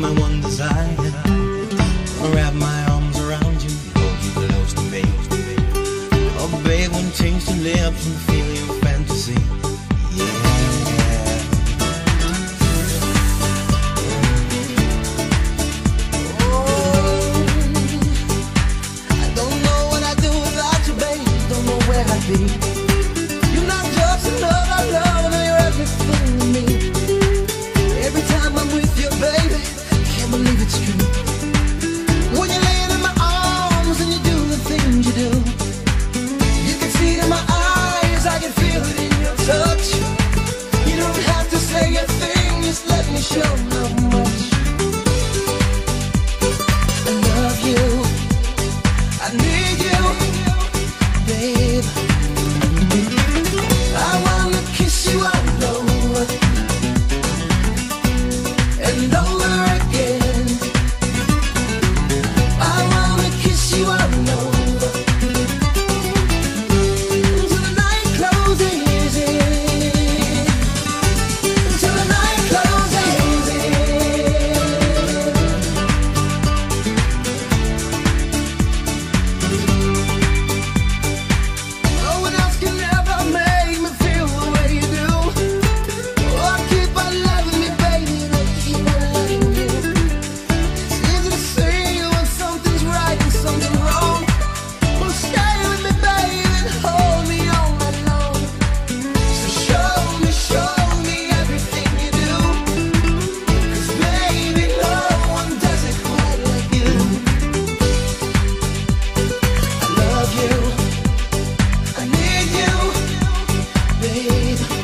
my one desire. I'll wrap my arms around you, hold you close to me. Oh, babe, when you change your lips and feel your fantasy. Oh, Thank you. life